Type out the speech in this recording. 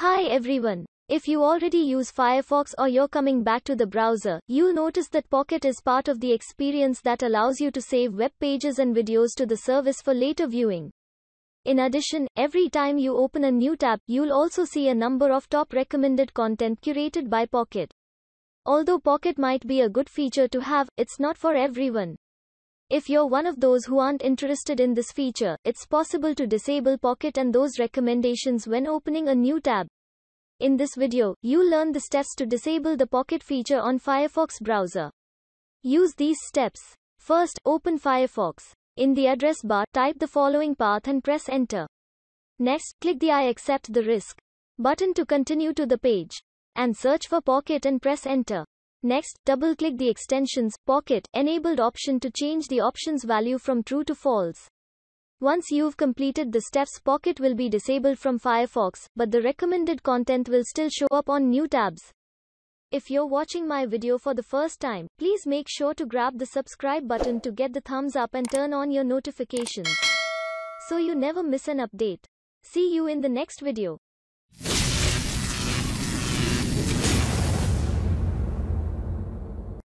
Hi everyone. If you already use Firefox or you're coming back to the browser, you'll notice that Pocket is part of the experience that allows you to save web pages and videos to the service for later viewing. In addition, every time you open a new tab, you'll also see a number of top recommended content curated by Pocket. Although Pocket might be a good feature to have, it's not for everyone. If you're one of those who aren't interested in this feature, it's possible to disable Pocket and those recommendations when opening a new tab. In this video, you'll learn the steps to disable the Pocket feature on Firefox browser. Use these steps. First, open Firefox. In the address bar, type the following path and press enter. Next, click the I accept the risk button to continue to the page. And search for Pocket and press enter. Next, double-click the extensions Pocket enabled option to change the option's value from true to false. Once you've completed the steps Pocket will be disabled from Firefox, but the recommended content will still show up on new tabs. If you're watching my video for the first time, please make sure to grab the subscribe button to get the thumbs up and turn on your notifications. So you never miss an update. See you in the next video.